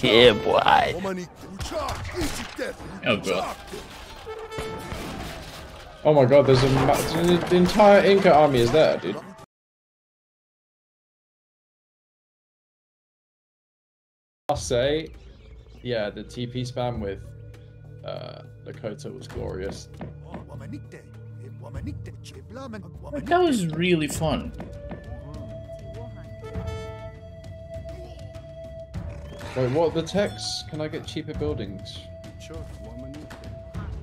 yeah, boy. Oh god. Oh my god, there's a ma- the the entire Inca army is there, dude. I'll say, yeah, the TP spam with uh, Lakota was glorious. That was really fun. Wait, what are the texts? Can I get cheaper buildings?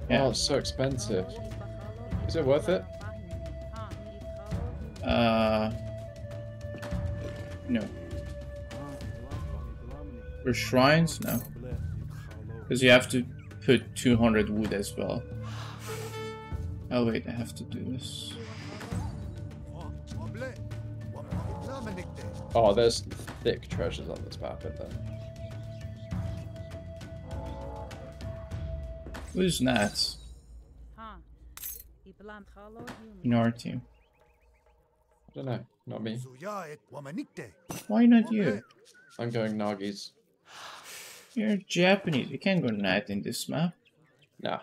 Yeah. Oh, it's so expensive. Is it worth it? Uh, no. For shrines, no. Because you have to put 200 wood as well. Oh wait, I have to do this. Oh, there's thick treasures on this map, isn't there? Who's Nats in our team? I don't know. Not me. Why not you? I'm going Nagis. You're Japanese. You can't go Nat in this map. Nah.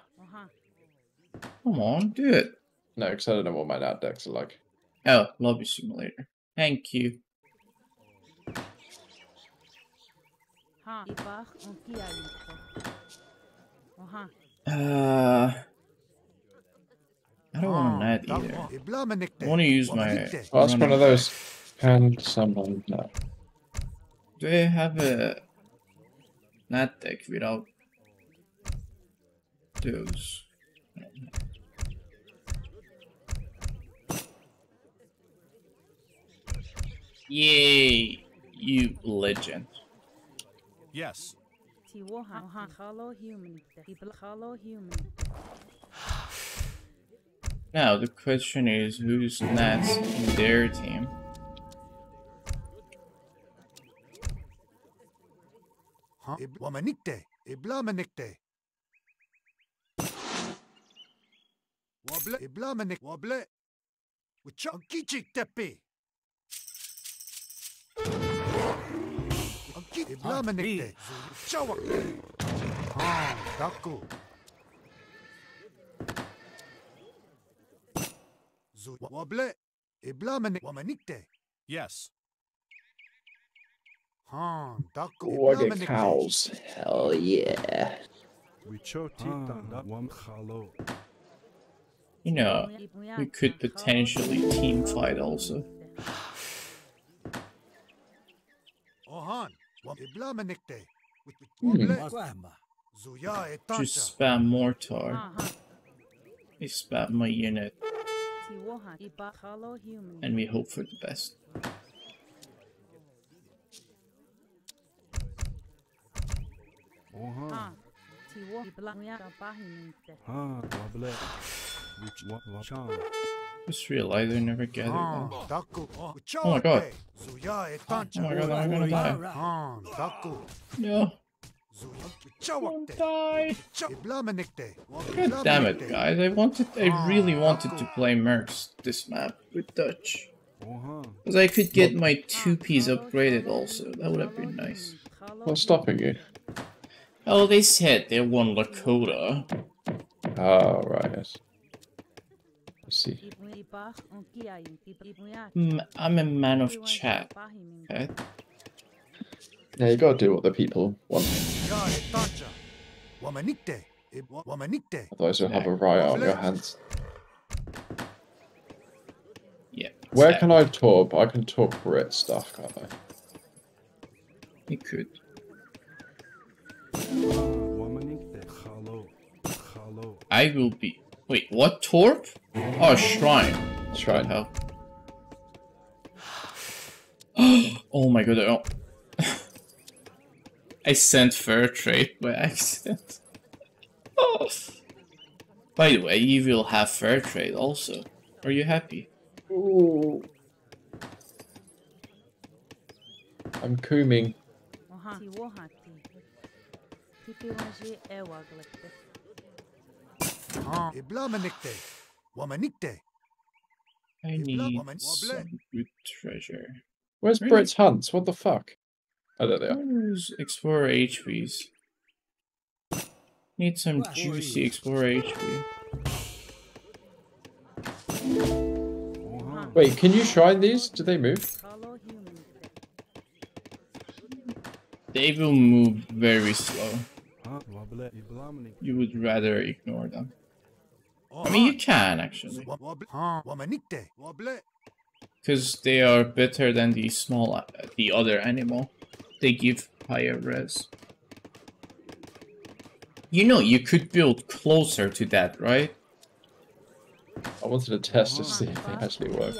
Come on, do it. No, because I don't know what my Nat decks are like. Oh, lobby simulator. Thank you. Uh, I don't want a Nat either. I want to use my. Oh, that's one of those. Can someone no. Do I have a Nat deck without those? Yay, you legend. Yes. Now the question is who's Nats in their team? Wamanikte. Iblamanikte. Wobble. Iblamanik. Wobble. Wichonkichik tepe. Anki. Iblamanikte. Chawakte. Ah, daku. Zu wobble. Iblamanik. Wamanikte. Yes. Ha, daku. Oh, I get Iblamanikte. cows. Hell yeah. You know, we could potentially team fight also. Ohan. Wam iblamanikte. Hmm. Zuya. Just spam mortar. We spam my unit and we hope for the best. Just realized I never gathered Ah, them. Oh my god. Oh my god, I'm gonna die. Ah. No, don't die. Iblamanikte. God damn it, guys. I wanted, I really wanted to play Mercs this map with Dutch. Because I could get my two piece upgraded also. That would have been nice. What's stopping you? Oh, they said they won Lakota. Oh, right, yes. Let's see. Mm, I'm a man of chat. Okay? Yeah, you gotta do what the people want. Zuya etancha. Wamanikte. Ib- Wamanikte. Otherwise, you'll have a riot on your hands. Yeah. Where can I talk? I can talk Brit stuff, can't I? You could. I will be. Wait, what? Torp? Oh, Shrine. Shrine. Hell. oh my god, I. I sent fair trade by accident. oh. By the way, you will have fair trade also. Are you happy? Ooh. I'm cooming. Ah, Iblamanikte. Wamanikte. I need some good treasure. Where's Really? Brit's hunts? What the fuck? Oh, there they are. Where's Explorer HVs? Need some juicy Explorer HV. Wait, can you shrine these? Do they move? They will move very slow. You would rather ignore them. I mean, you can, actually. Because they are better than the small, uh, the other animal. They give higher res. You know, you could build closer to that, right? I wanted to test to oh, see if they actually work.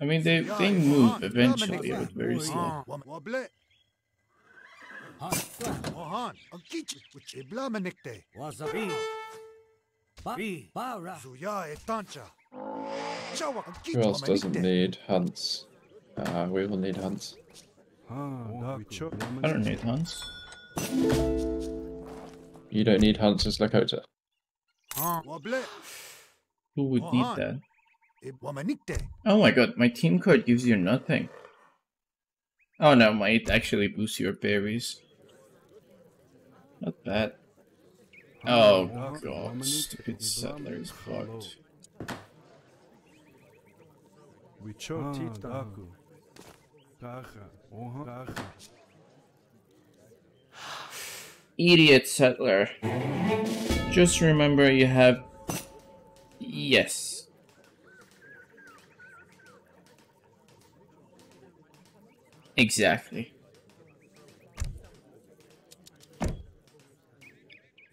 I mean, they, they move eventually, but very slow. Who else doesn't need hunts? Uh, we will need hunts. Ah, oh, I don't need hunts. You don't need hunts as Lakota. Who would need that? Oh my god, my team card gives you nothing. Oh no, my it actually boosts your berries. Not bad. Oh god, stupid settler is fucked. Idiot settler. Just remember you have... Yes. Exactly.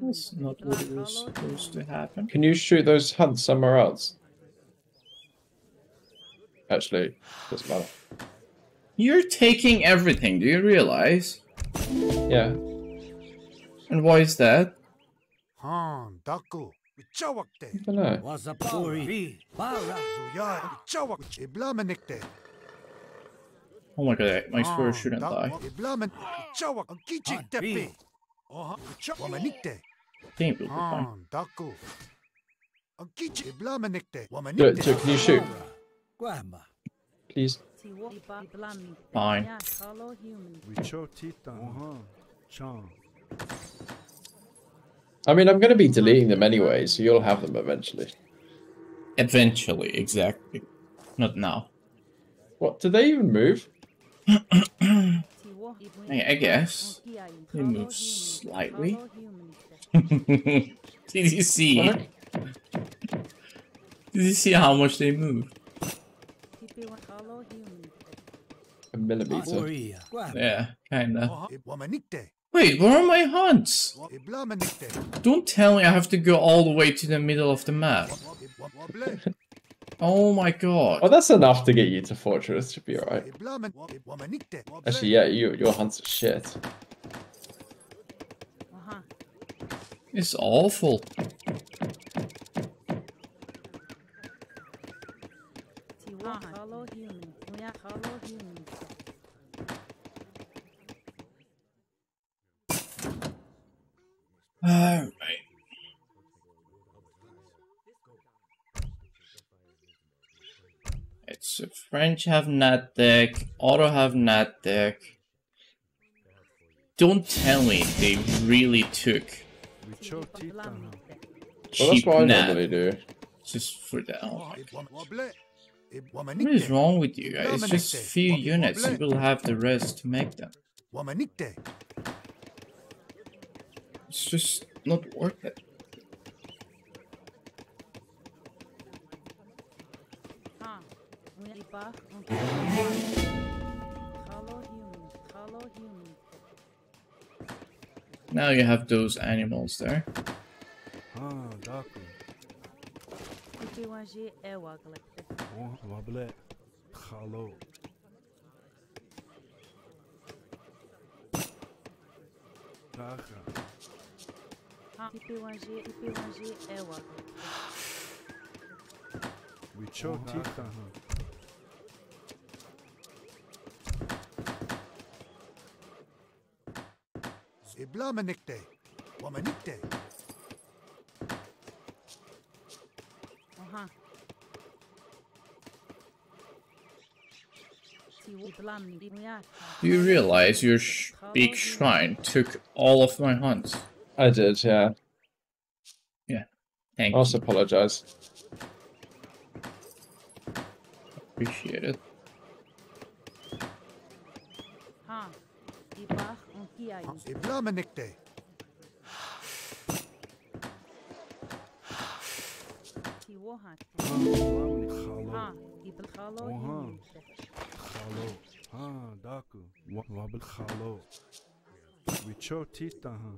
That's not what it was supposed to happen. Can you shoot those hunts somewhere else? Actually, doesn't matter. You're taking everything, do you realize? Yeah. And why is that? I don't know. Oh my god, my spirit shouldn't die. Uh-huh. Ah, Good, so can you shoot? Please. Fine. I mean, I'm going to be deleting them anyway, so you'll have them eventually. Eventually, exactly. Not now. What, do they even move? I guess. They move slightly. Did you see? Did you see how much they move? A millimeter. Yeah, kinda. Wait, where are my hunts? Don't tell me I have to go all the way to the middle of the map. Oh my god. Well, that's enough to get you to Fortress. Should be alright. Actually, yeah, you, your hunt's shit. Uh-huh. It's awful. Alright. right, so French have nat deck, Auto have nat deck. Don't tell me they really took cheap well, nat. Just for that. What is wrong with you guys? It's just few units, you will have the rest to make them. It's just not worth it. Now you have those animals there. TP1G, TP1G, Ewa. Tita, huh? Ibla manikte. Wamanikte. Oha. Tiwo blam di muyata. Do you realize your sh big shrine took all of my hunts? I did, yeah. Yeah. Thank I also apologize. Appreciate it. Ha. Ibach on kiai. Ibla manikte. Tiwo hat. Ah, Lamni Khalo. Ha. Ibl khalo Oha. yumite. Khalo. Daku. Wa- Wabel Khalo. Wicho Tita, huh?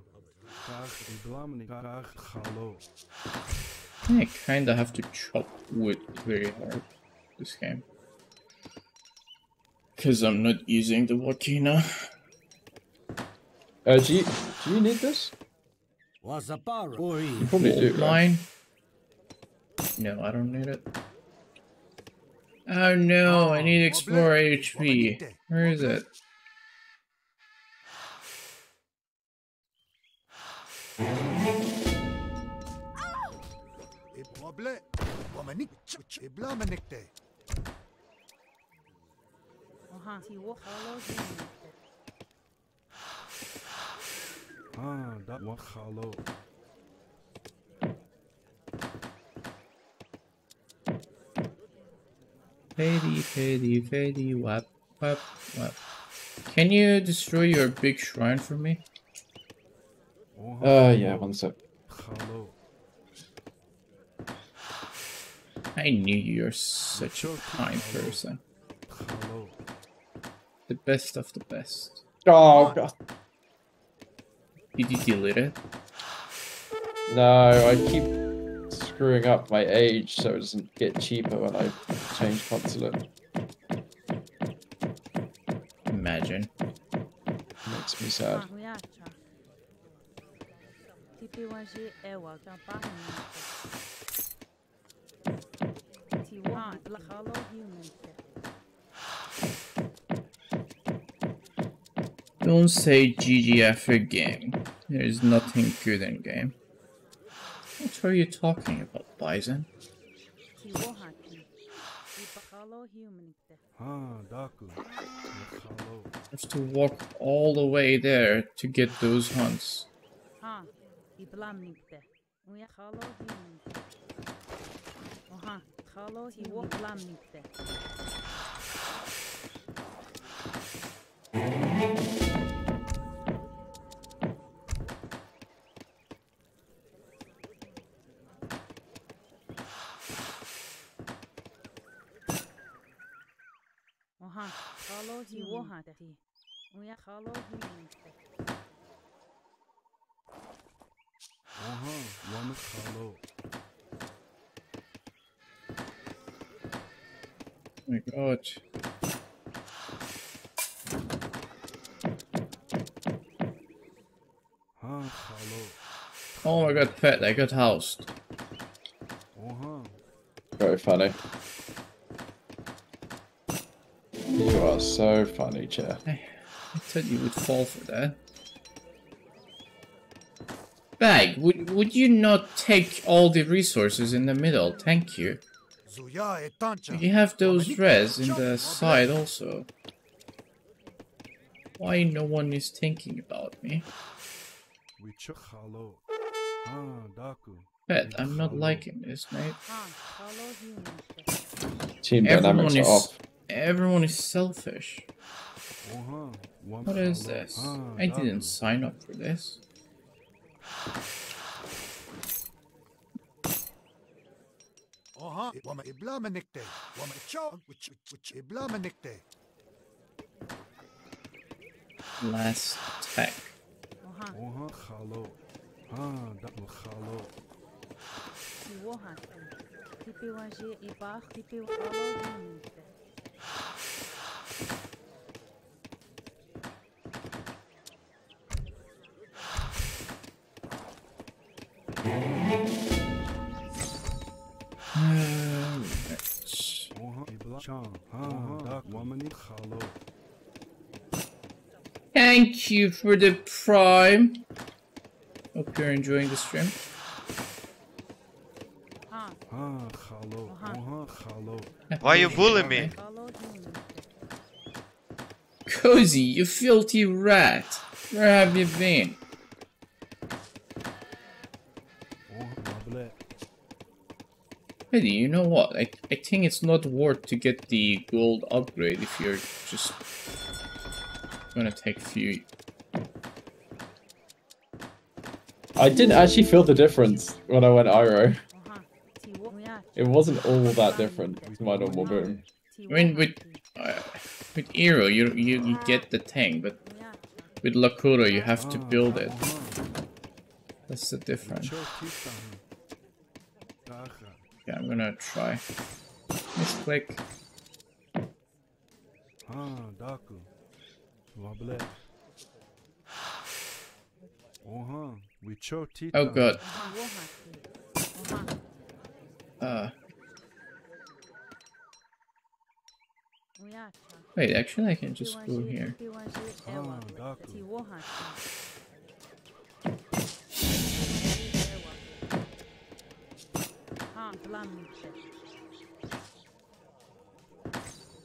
Kag Iblamni Kag Khalo. I kinda have to chop wood very hard this game. Cause I'm not using the Wakina. Uh, do you do you need this? Wazapara. You probably do. Right? Mine? No, I don't need it. Oh no, I need to explore HP. Where is it? Ibwable. Wamanik. Ibla manikte. Oha. Tiwo khalo yumite. Ah, that wa Khalo. Fady, fady, fady, wap, wap, wap. Can you destroy your big shrine for me? Oha Uh, yeah, one sec. Khalo. I knew you're such a kind person. Khalo. The best of the best. Oh god. Did you delete it? Eh? No, I keep screwing up my age so it doesn't get cheaper when I change consulate. Imagine. Makes me sad. Muyata. TP1G, Ewa. Kampah yumite. Tiwo. Ha. Ibl khalo yumite. Don't say GG after game. There is nothing good in game. What are you talking about, Bison? Have to walk all the way there to get those hunts. Ha. Iblam nikte. Uya khalo yumite. Oha. Khalo tiwo iblam nikte. Oha. Hmm. Khalo tiwo hati. Uya khalo yumite. Oha, Wamel Khalo. Oh my god. Oh my god, pet, I got housed. Oha. Very funny. You are so funny, chair. I, I thought you would fall for that. Bag, would, would you not take all the resources in the middle? Thank you. You have those res in the side also. Why no one is thinking about me? Wicho Khalo. Ah, Daku. Pet, I'm not liking this, mate. Ha. Khalo yumite. Team Everyone dynamics is off. Everyone is selfish. What is this? Ah, I didn't sign up for this. Oha. Wama Thank you for the prime. Hope you're enjoying the stream. Ha, Ha, khalo. Oha. Oha, khalo. Why you bullying me? Cozy, you filthy rat. Where have you been? Hey, you know what? I, I think it's not worth to get the gold upgrade if you're just gonna take a few. I didn't actually feel the difference when I went Iro. Oha, tiwo muya. It wasn't all that different to my normal boom. I mean, with uh, with Iro, you, you you get the tank, but with Lakota, you have to build it. That's the difference. Cho tita. Dacha. Yeah, I'm gonna try. Misclick. Ha, daku. Wable. Oha. We cho tita. Oh god. Oha, woha. Oha, Uh, wait, actually, I can just go here. Ah.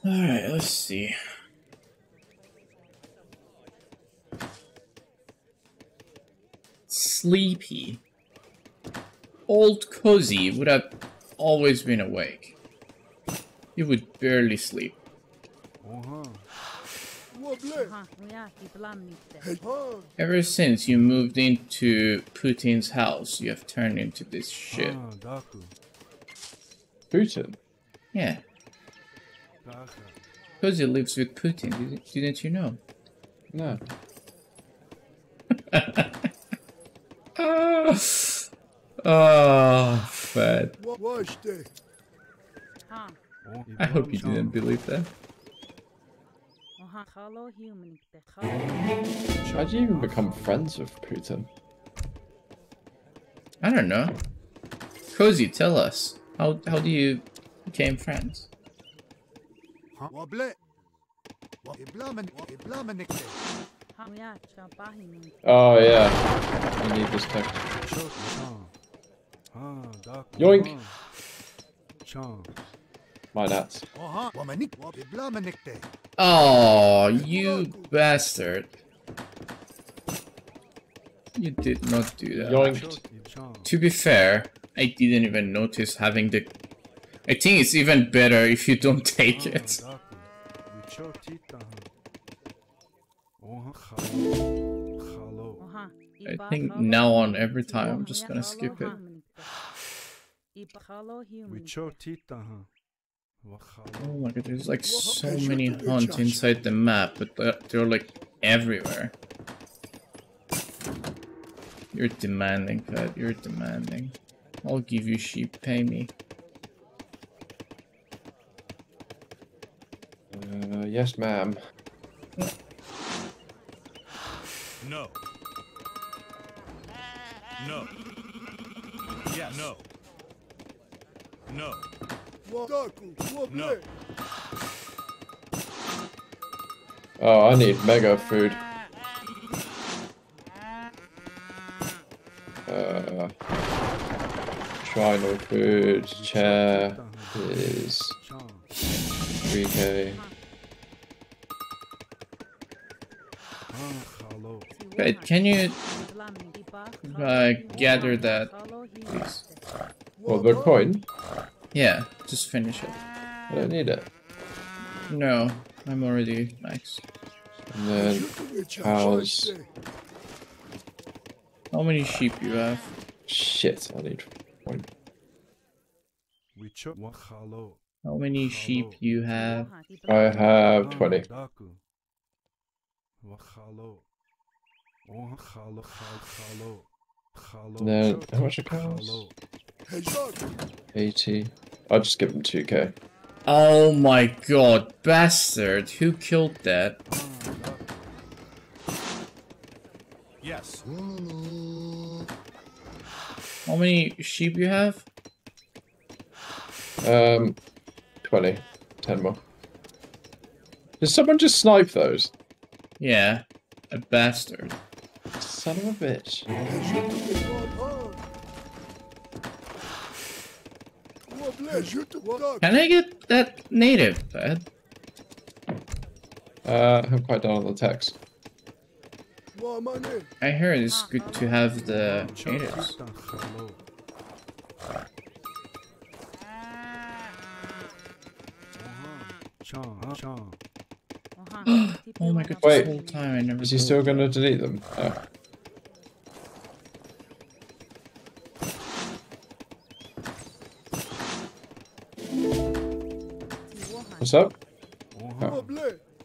Alright, let's see. Sleepy. Old Cozy would have always been awake. He would barely sleep. Oha. Wable. Hey, ha. Ever since you moved into Putin's house, you have turned into this shit. Ah, Putin. Yeah, Cozy lives with Putin, didn't, didn't you know? No. Ah, oh, fat. Wa- Wash day. Oh, I hope you didn't believe that. How'd you even become friends with Putin? I don't know. Cozy, tell us. How how do you became friends? Ha. Wable. Wa- Iblaman. wa- Oh yeah. I oh, need this text. Cho Chan. Ha, daku. Yoink. Oha. My nuts. Oha. Wamanik. wa- Iblamanekte. Oh, you bastard. You did not do that. Yoink. Cho Chan. To be fair, I didn't even notice having the... I think it's even better if you don't take it. daku. We cho tita. Oha, khalo. Khalo. Uh-huh. I think now on every time I'm just gonna skip it. We cho tita. Wa khalo. Oh my god, there's like so many hunts inside the map, but they're, they're like everywhere. You're demanding, Pat. You're demanding. I'll give you sheep. Pay me. Uh, yes, ma'am. No. No. Yeah, no. No. Wa- Daku. Wable. No. Oh, I need mega food. Uh, try no food. Chair is Chan. 3k. Wait, can you uh, gather that, please? Well, the coin? Yeah, just finish it. I don't need it. No, I'm already max. And then Which How's- How many sheep you have? shit, I need coin. We cho. How many sheep you have? I have 20. Cho how much are tita, cows? khalo. Hey, Daku. 80. I'll just give them 2k. Oh my god, bastard! Who killed that? Yes. How many sheep you have? Um, 20. ten more. Did someone just snipe those? Yeah, a bastard son of a bitch. Can I get that native, Dad? Uh, I'm quite done on the text. I hear it's good to have the natives. oh my god, Wait, whole time I never is he still gonna delete them? Oh. What's up? Oh.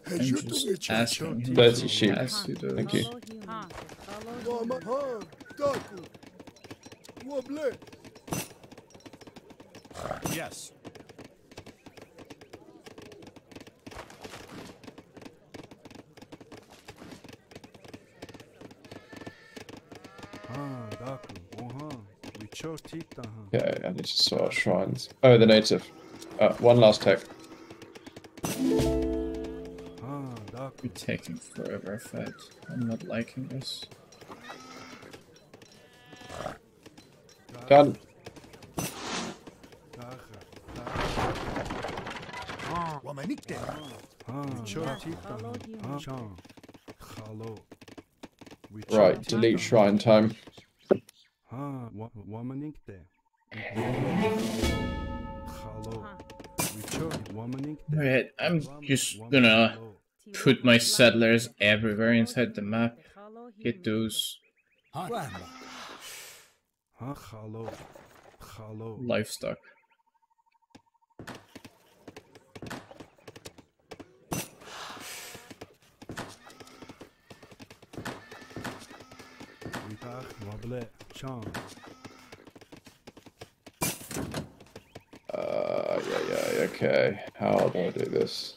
Thirty sheep. Thank you. Yes. Yeah, I need to sort shrines. Oh, the native. Uh, one last tech. taking forever fight. I'm not liking this. Done. Right, delete shrine time. Alright, I'm just gonna put my settlers everywhere inside the map. Get those. Livestock. Uh, yeah, yeah, okay. How do I do this?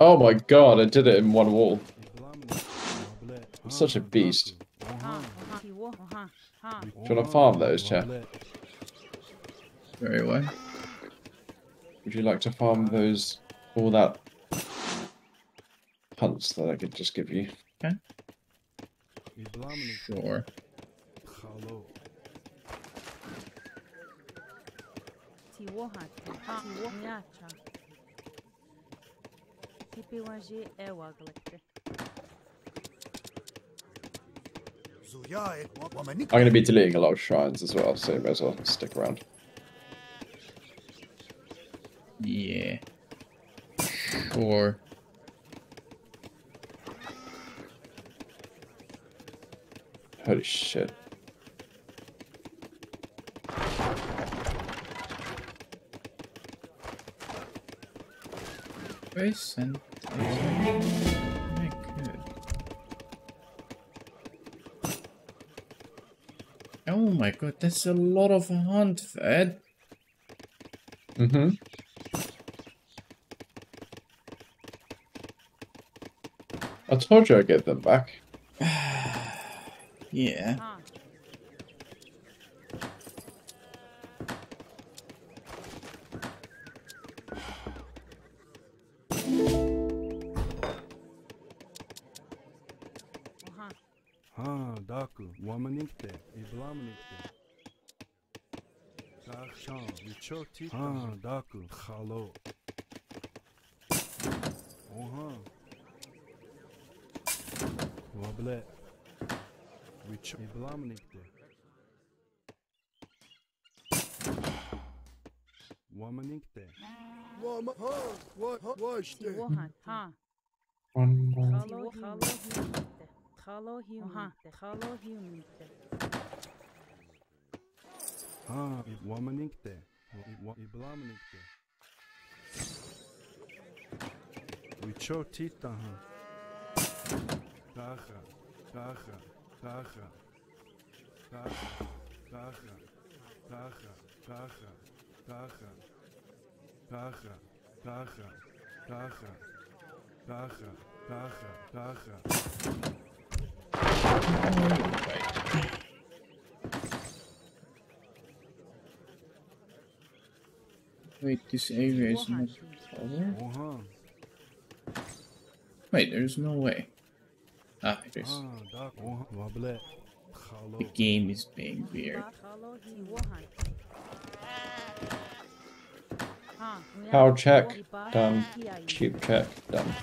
Oh my god, I did it in one wall. I'm such a beast. Do you want to farm those, chat? Very well. Would you like to farm those, all that punts that I could just give you? Okay. Sure. I'm going to be deleting a lot of shrines as well, so may as well stick around. Yeah. Sure. Holy shit. Race and good. Oh my god, that's a lot of hunt fed. Mm-hmm. I told you I'd get them back here. Huh. Daku, Wamanikte, Iblamnikte. Kachshan, Daku, Hello. Kulağım renkli. Womanikte. Woma ha wa ha wa işte. Wohan ha. Kalo kalo himnikte. Kalo himnikte. Kalo himnikte. Ha womanikte. İblamnikte. Uço tita ha. Kaha. Kaha. Kaha. Kaja, kaja, kaja, kaja, kaja. Kaja, kaja, kaja. Kaja, kaja, kaja. Wait, this area is not? Oha. Wait, there's no way. Ah, it is. The game is being weird. Khalo hi Wohan. Ha. Cow check done. Kiai. Sheep check done.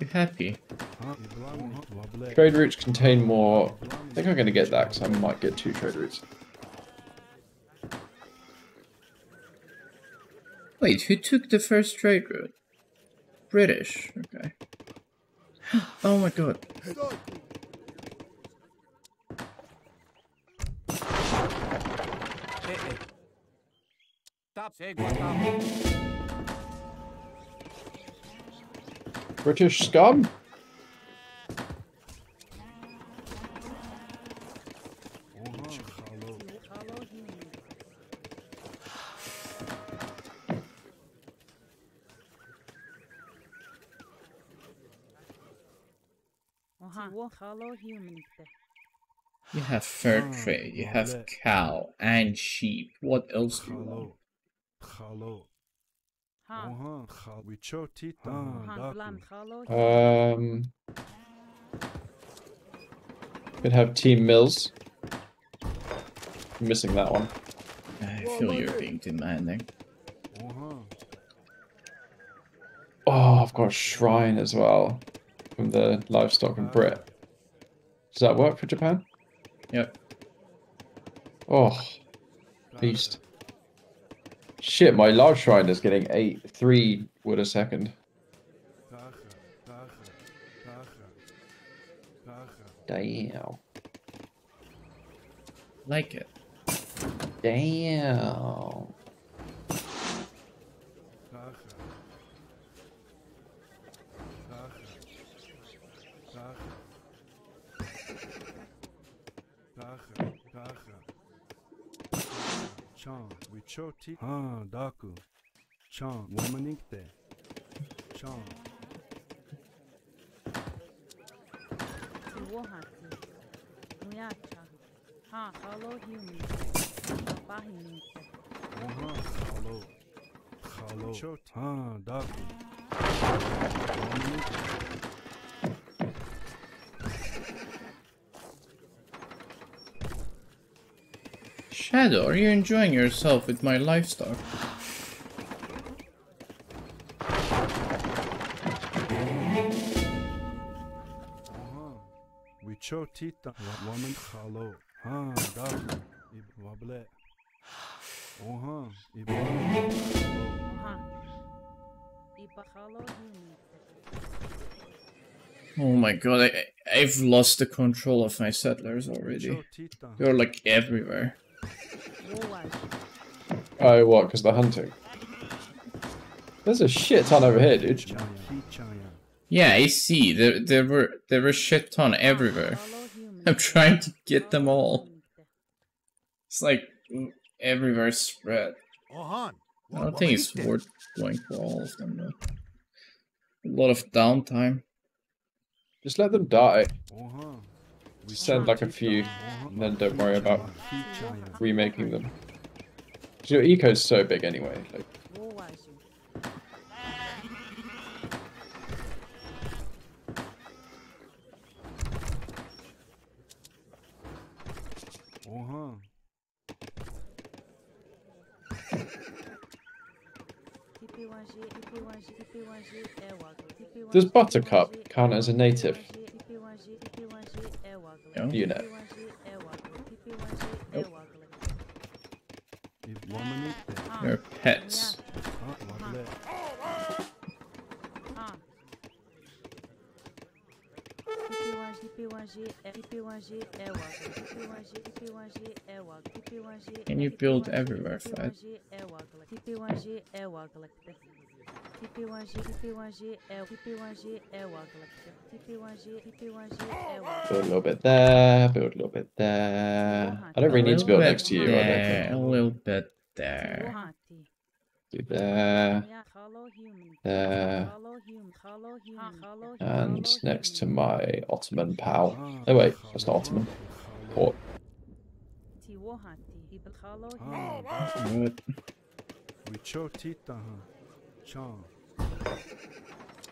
You happy? Ha, iblamonik. Wable. Trade routes contain more. I think I'm gonna get that because I might get two trade routes. Wait, who took the first trade route? British. Okay. Oh my god. Stop. British scum? You have fur Ah, trade, you have cow and sheep. What else do you want? Khalo. Khalo. Ha. Oha. Khalo. Wicho tita. Ha. Ha, Blam. Um. Could have Team Mills. Missing that one. I feel you're being demanding. Oha. Oh, I've got a shrine as well from the livestock and Brit. Does that work for Japan? Yep. Oh, beast. Shit, my large shrine is getting eight, three wood a second. Damn. Like it. Damn. Chan. Wicho tita. Ha, daku. Chan. Womanikte. Chan. Wohan. Muyacha. Ha. Khalo humanikte. Bahinikte. Oha. Khalo. Khalo. Wicho tita. Ha, daku. Womanikte. Shadow, are you enjoying yourself with my livestock? Oha. Wicho tita. Wa- Woman. Khalo. Ha, daku. Ib- Oha. Iblamonik. Khalo. Oha. Iba khalo humanikte. Oh my god, I, I've lost the control of my settlers already. They're like everywhere. Oh, what? Because they're hunting. There's a shit ton over here, dude. Chaya. Hi chaya. Yeah, I see. There, there were, there were shit ton everywhere. I'm trying to get them all. It's like everywhere spread. I don't think it's worth going for all of them though. A lot of downtime. Just let them die. Send like a few, and then don't worry about remaking them. Your eco's so big anyway. Like, Wowash. Oha. TP1G, TP1G, TP1G, Airwaggle. TP1G, Does Buttercup TP1G, count as a native? TP1G, TP1G, Yeah. Unit. TP1G, Airwaggle. TP1G, Nope. Airwaggle. Womanikte. Ha. They're pets. Wable. Ha. IP1G, IP1G é o Agla. IP1G, IP1G é o Agla. IP1G. Can you build everywhere, Fad? IP1G é o Agla. IP1G é o Agla. IP1G, IP1G é o IP1G é o Agla. IP1G, IP1G é o Agla. Build a little bit there, build a little bit there. I don't really need to build next to you, I there, a little bit there. Do there, Yeah, Hollow human. there, Hollow human. Hollow human. Hollow and next to my Ottoman pal. Ah, Oh wait, that's not khalo, Ottoman. khalo. Port. Ti Rohati. Ibn Hollow human. daku. What? We cho tita, huh? Chan.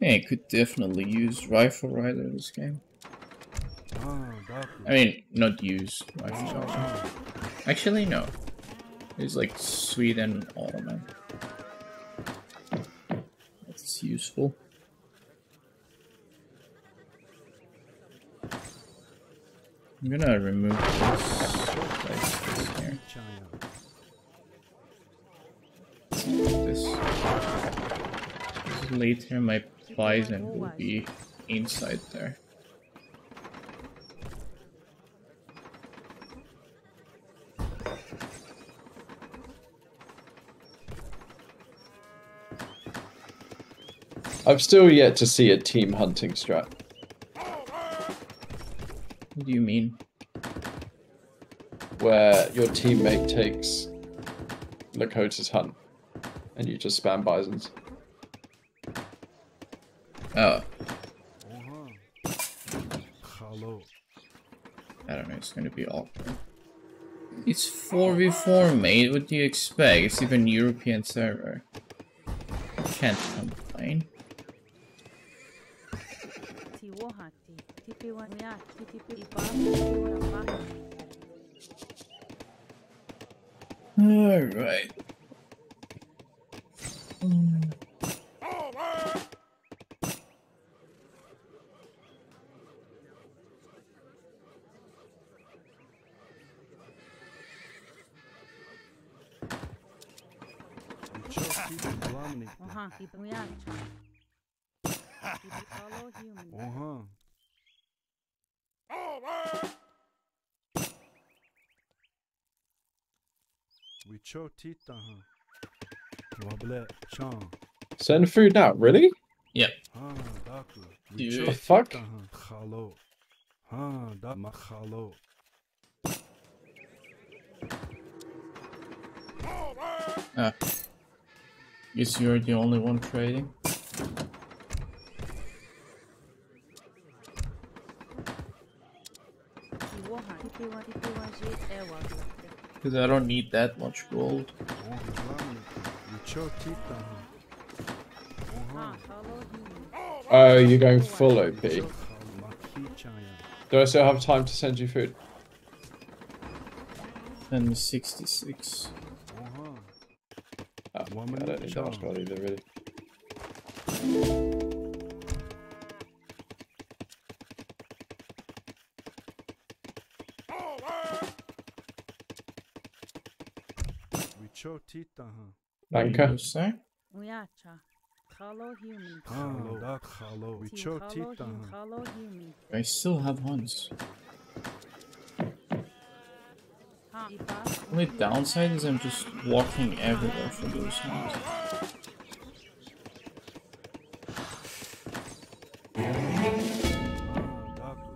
Yeah, could definitely use Rifle Rider in this game. I mean, not use Rifle Rider. Actually, no. It's like Sweden Ottoman. That's useful. I'm gonna remove this. Later, my bison will be inside there. I've still yet to see a team hunting strat. Do you mean? where your teammate takes Lakota's hunt and you just spam bisons. Oh. I don't know, it's gonna be awkward. It's 4v4, mate. What do you expect? It's even European server. Can't complain. TP1. Yeah. TP. Iba. TP1. Alright. We cho tita, Womanikte. Uh-huh. Ibn Yeah. Ibn human. Uh-huh. Tita, huh? Wable. Chan. Send food now, really? Yep. We. The fuck? tita, huh? Khalo. Ah. Ah. Guess you're the only one trading. Ti Rohati. TP1. TP1G é o Agla. Because I don't need that much gold. Womanikte. We cho tita, huh? Hollow human. Oh, you're going full OP. Cho khalo. Maki chaya. Do I still have time to send you food? And 66. Uh-huh. Oh, I don't need that much gold either, really. We cho tita, huh? Banker. You say? Uyacha. Hollow human. Khalo. Da khalo. We cho tita, human. human. I still have hunts. Ha. Iba. Only downside is I'm just walking everywhere for those hunts. Ah, daku.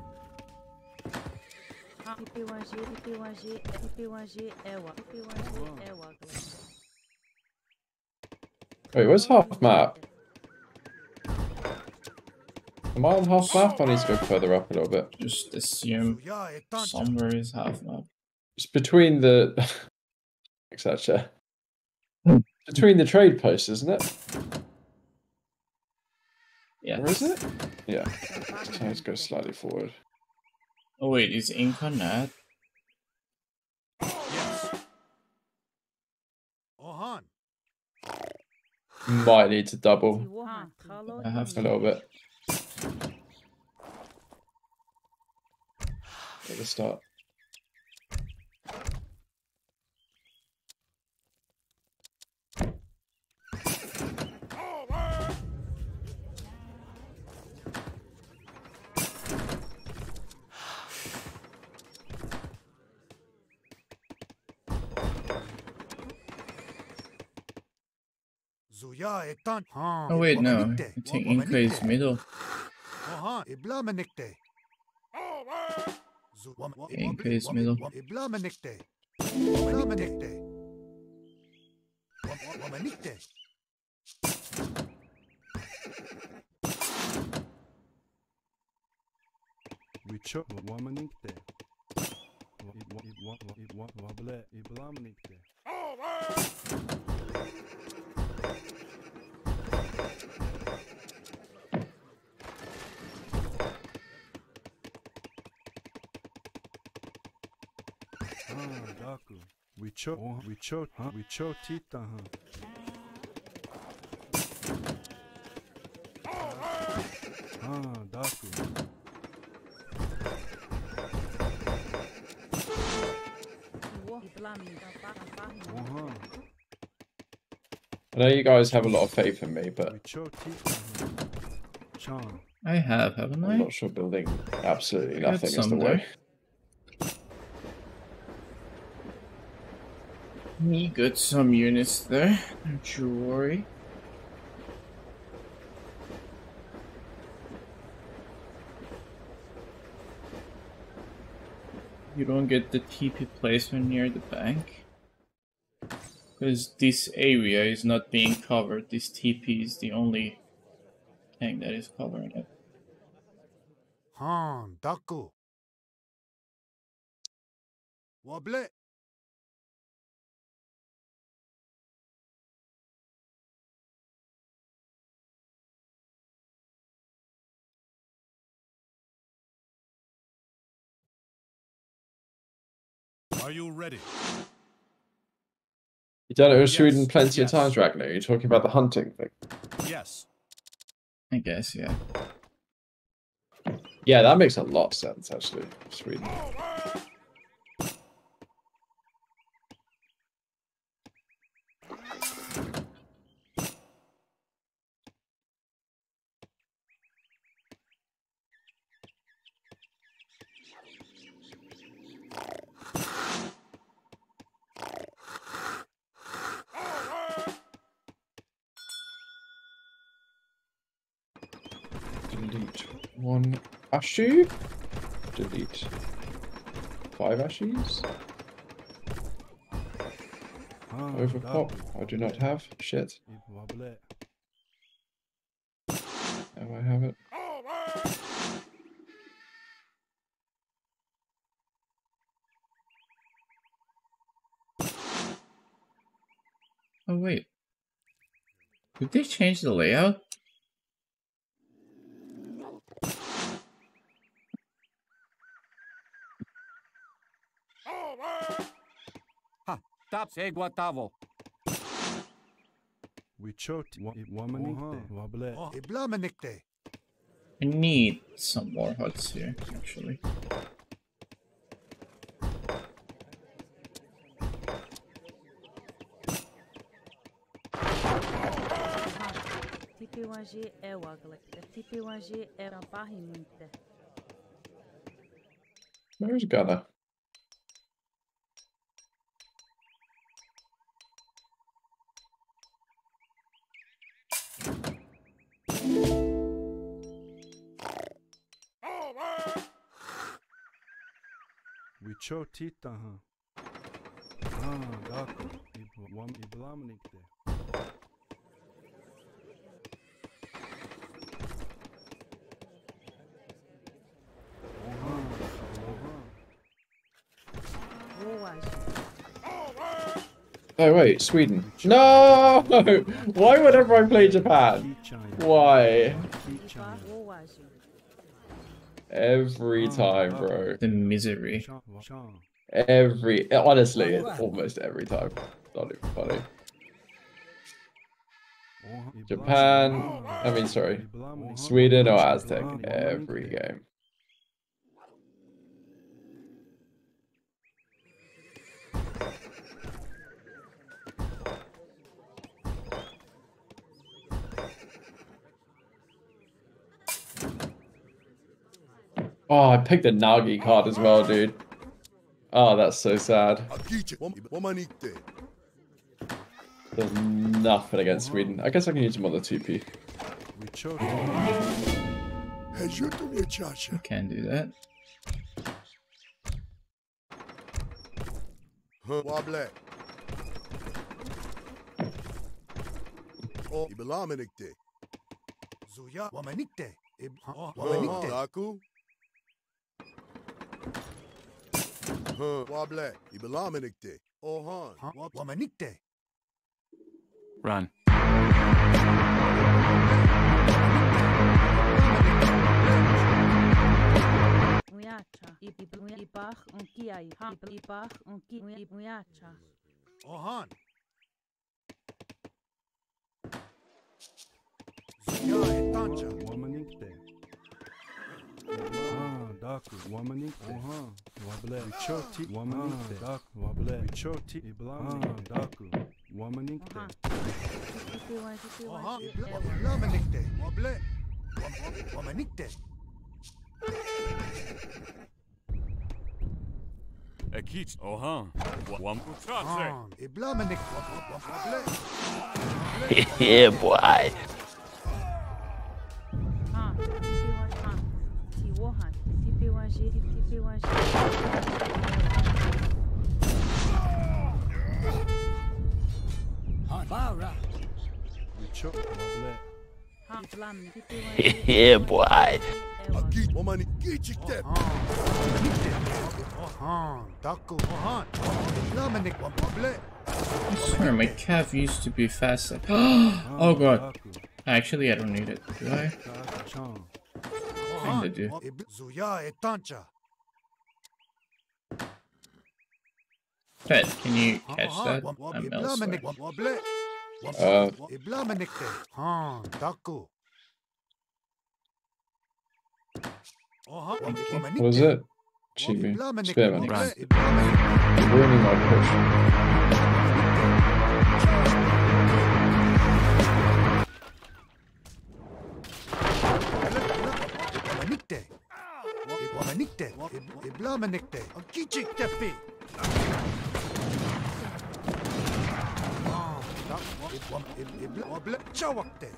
Ha. TP1G. TP1G. TP1G é o Agla. TP1G é o Agla. Wait, where's half map? Am I on half map? I need to go further up a little bit. Just assume Yeah, it don't. somewhere is half map. It's between the etc. Hmm. Between the trade posts, isn't it? Yeah. Or is it? Yeah. So let's go slightly forward. Oh wait, is Inca not? Yes. Ohan. Might need to double. I have. A little bit. Get the start. Oh wait, no. wamanikte, I think wa- Inca is wamanikte. middle. Oh, Aha, iblamanikte. Zu- wam- wa- Inca wam- is wam- middle. wam- Iblamanikte. Iblamanikte. Wam- wa- Wamanikte. Wicho wamanikte. Wable iblamnikte. Ah, daku. Wicho, wicho, huh? Wicho tita, huh? Ah, daku. Wo iblamni tapahi. I know you guys have a lot of faith in me, but Wicho tita, huh? Chan. I have, haven't I'm not sure building absolutely nothing is the some way. We got some units there. Don't you worry. You don't get the TP placement near the bank. Because this area is not being covered. This TP is the only thing that is covering it. Ha, daku. Wable. Are you ready? You've done it with Yes, Sweden plenty yes. of times, Ragnar. You're talking about the hunting thing. Yes. I guess, yeah. Yeah, that makes a lot of sense, actually. Sweden. Delete one Ashu. Delete five Ashes? Ah, Overpop. I do not have. Shit. Now I have it. Oh, wait. Did they change the layout? Tap seguatavo. Wicho wamanikte. Wable. Ha, iblamanikte. I need some more huts here, actually. TP1G é o aglekte. TP1G é tapahi. Where's Gunner? Wicho tita, huh? Ah, daku. Ib- wam- iblamnikte. Oh wait, Sweden. No! Why whenever I play Japan? Why? Every oh, time, oh. bro. The misery. Chan. Chan. Every honestly, almost every time. Not even funny. Japan. I mean, sorry. Sweden or Aztec. Every game. Oh, I picked a Nagi card as well, dude. Oh, that's so sad. There's nothing against Sweden. I guess I can use him on the 2p. We choke. Hejutu ye chacha. Can't do that. Huh. Wable. Oh, ibelamenikte. Zuya womanikte. Ib oh, womanikte. Wable. Ibelamenikte. Ohan. Womanikte. Run. Muyacha. Ipach on kiai. Ipach on ki. Muyacha. Ohan. Zuya etancha. Womanikte. Daku. Womanikte. Uh-huh. Wable. We choti. Womanikte. Daku. Wable. We choti. Iblam. Ah, Daku. Womanikte. Ohan. Ibelamenikte. Wable. Womanikte. Ekich. Ohan. Wam Kutsatse. Ohan. Ibelamenikte. Wable. yeah, boy. Uh-huh. Han. Han. Tiwohan. Tipiwanji. Tipiwanji. We choke. Wable. Han. Yeah, boy. Aki. Womanikte. Ohan. Daku. Ohan. Ibelamenikte. I swear my calf used to be faster. oh god. Actually, I don't need it. Do I? Chan. Do. Ib- Zuya etancha. Pet, can you catch that? I'm elsewhere. Ibelamenikte. Uh, Ibelamenikte. Han. Daku. Ohan. Womanikte. what is it? Chibi. Spare money. Wable. Ibelamenikte. You're ruining my push. Ibla- wable- Chawakte.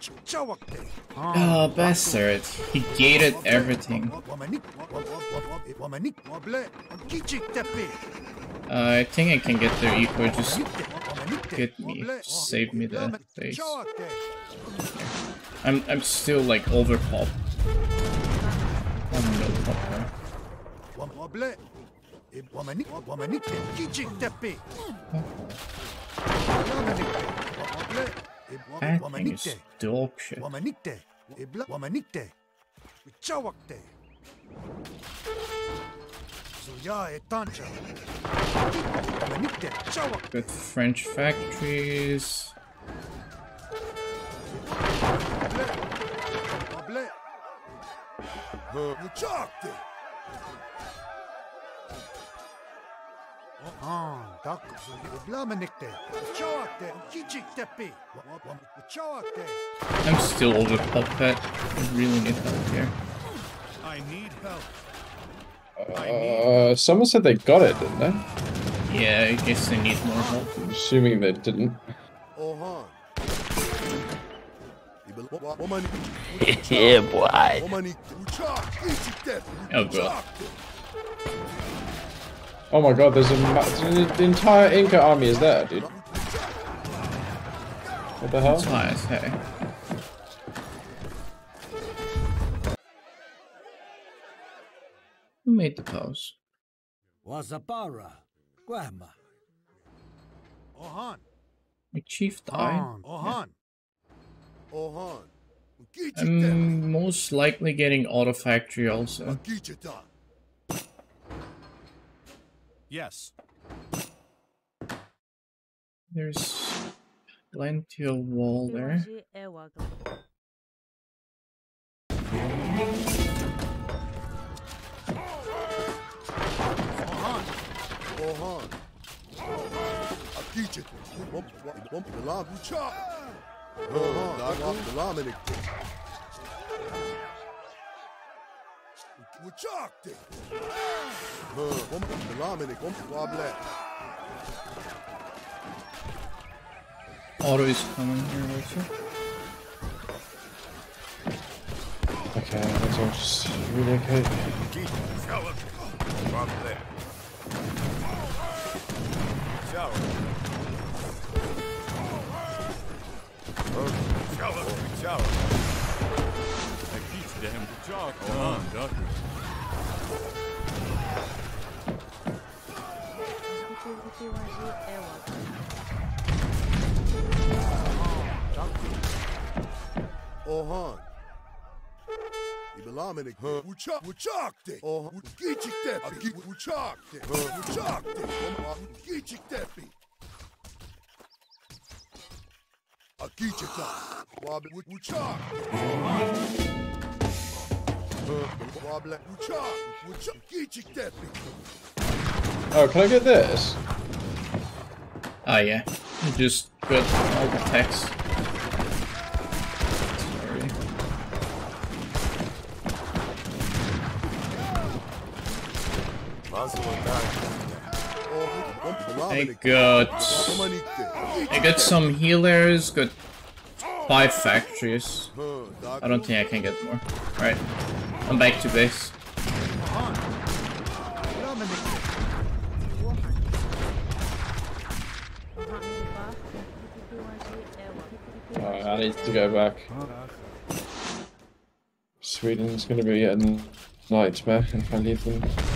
Ch- Chawakte. Oh, bastard. He gated everything. Womanik. Womanik. Wable. Kichik tepi. Uh, I think I can get there equal. Just get me. Save me the. Chawakte. I'm I'm still like over pop. No pop there. Wam- Wable. Ib- Womanik. Womanikte. Kichik Chawakte. Ah, dak. Iblamenikte. Chawakte. Kichik tepi. Chawakte. I'm still over pop pet. I really need help here. I need help. Uh, someone said they got it, didn't they? Yeah, I guess they need more help. I'm assuming they didn't. Yeah, boy. Oh god. Oh my god, there's a ma- the, the entire Inca army is there, dude. What the hell? That's high as hey. Who made the pose? Wazapara. Guama. Ohan. My chief died? Ohan. Ohan. I'm most likely getting auto factory also. Yes. There's plenty of wall there. Oh, knock off the ramen again. Wachakti! Oh, come the ramen, come to Auto is coming here also. Okay, that's all just really From there. Orhan. İblamene ha uçak uçakte. Orhan uçak tepi. Uçak tepi. Uçak tepi. Uçak tepi. Uçak tepi. Uçak tepi. Akichita. Wabi uçak. Wable uçak. Uçak. Geçik tepi. Oh, can I get this? Ah, yeah. You just got all the text. Sorry. I got. I got some healers, got five factories. I don't think I can get more. Right. I'm back to base. Alright, I need to go back. Sweden's gonna be a nightmare if I leave them.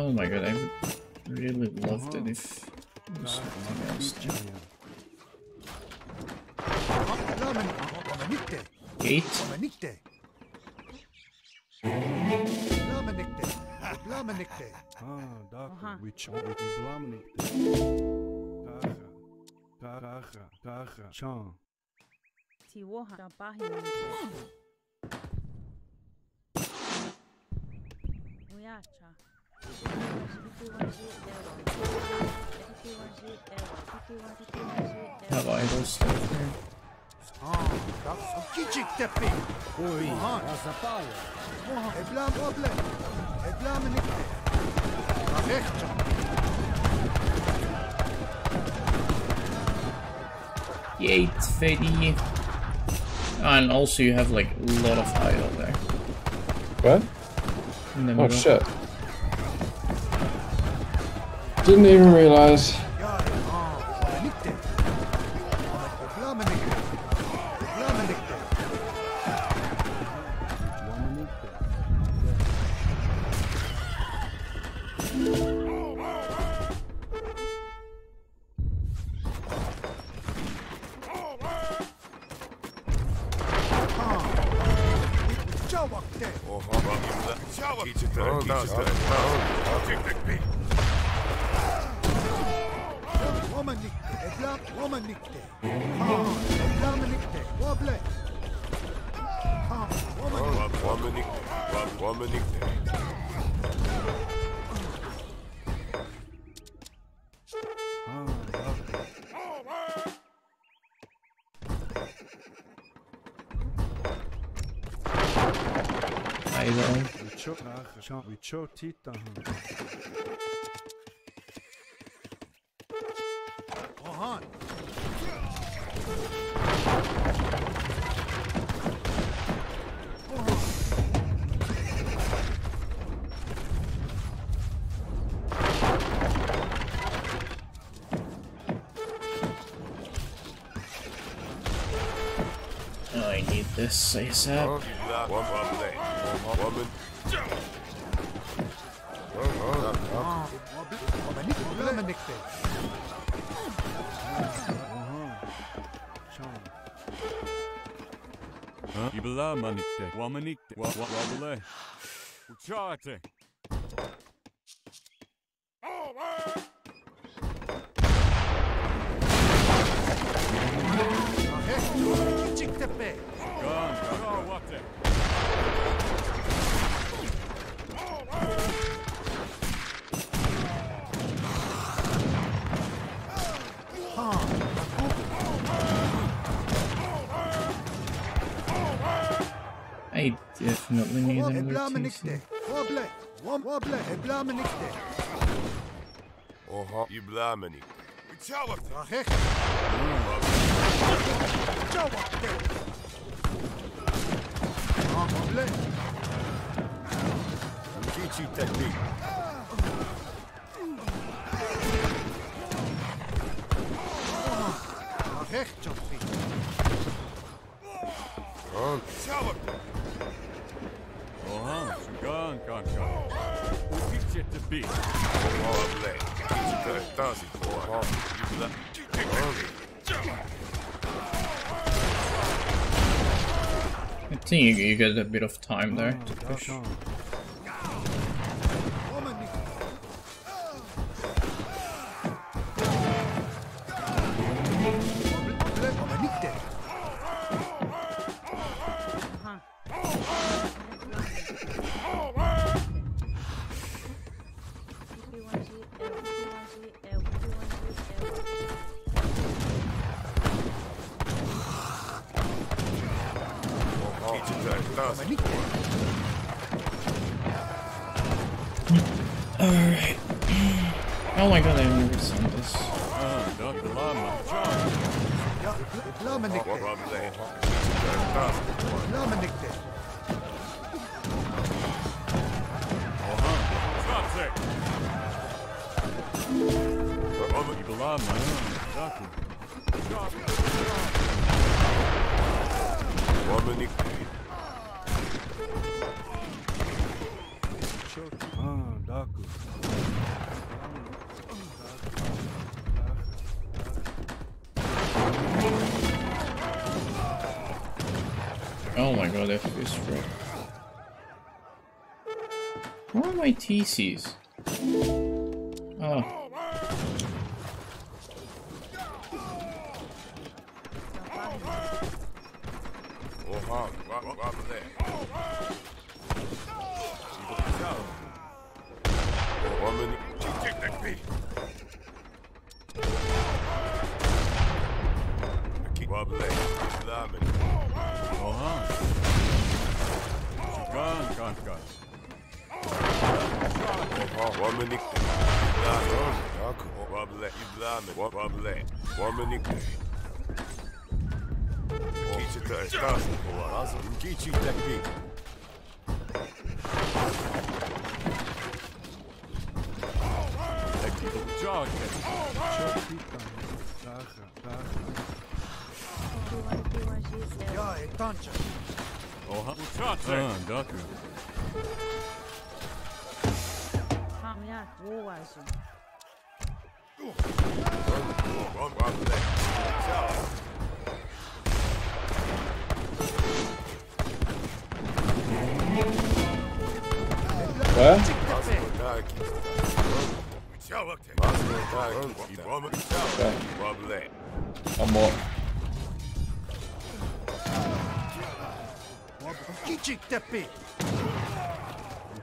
Oh my god, I would really loved it if it was something else. Gate? Ah. Eblam. Eblamenikte. Alekça. Gate, Freddy. And also you have like a lot of idol there. What? Oh middle. shit. Didn't even realize. Blamenikte. Blamenikte. Blamenikte. Çavakte. Çavak. Womanikte. Eblam womanikte. Ha. Eblamenikte. Woble. Ha. Womanikte. Ah, daar. Idol. We chop. Kaga. Sean. We chop Tita. This ASAP. Womanikte. Huh? Ibla manikte. Wamanikte. Wa wa wabale. Uchate. I definitely need Wam another ebla TC. menikte. Wable. Wam wable ebla menikte. Oha. İbla manikte. Uçavak. Rahek. Çavak de. Ha wable. Kiçi teknik. Rahek çavak. Lan. I think you, you get a bit of time there to push. Oh, Oh my god, F is drop. Where are my TCs?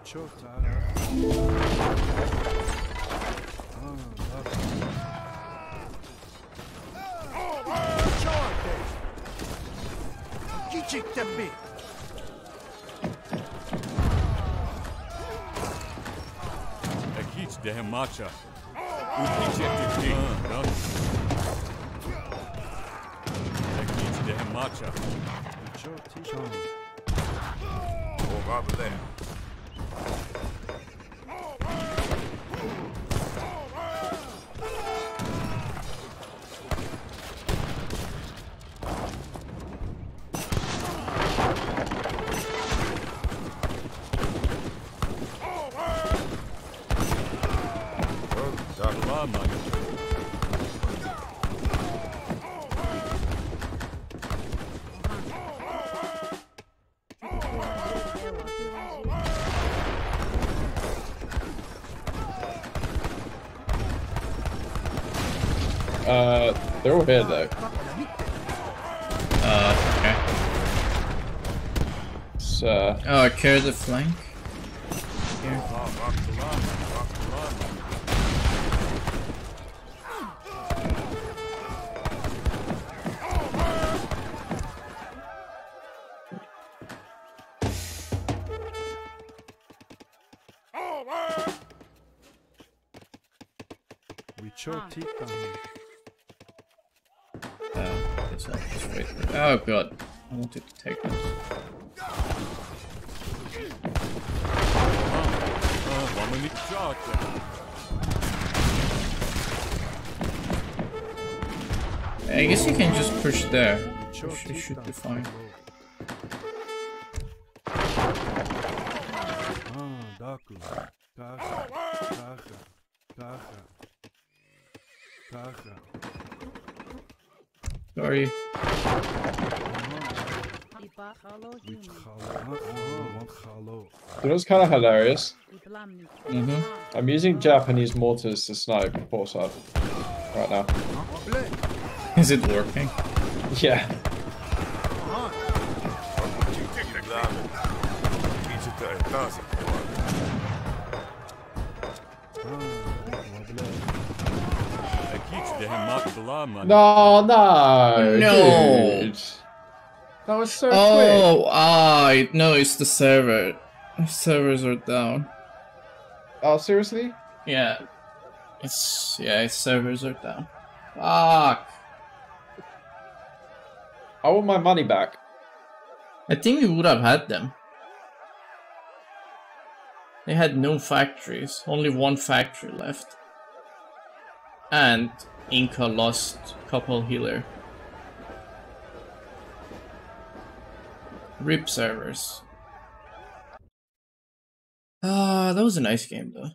Chota. Ah, Daku. Çavak de. Kiçik tepe. Akich de macha. Ukiche to be. Ah, Daku. Akich they're all here though. Uh, okay. Uh, Oh, I carry the flank. God, I wanted to take this. I guess you can just push there. Should, be fine. You know was kind of hilarious? Mm-hmm. I'm using Japanese mortars to snipe port side right now. Is it working? Yeah. No, no, No. dude. That was so quick. Oh, ah, no, it's the server. Servers are down. Oh, seriously? Yeah. It's, yeah, its servers are down. Fuck. I want my money back. I think we would have had them. They had no factories, only one factory left. And Inca lost couple healer. Rip servers. Ah, that was a nice game though.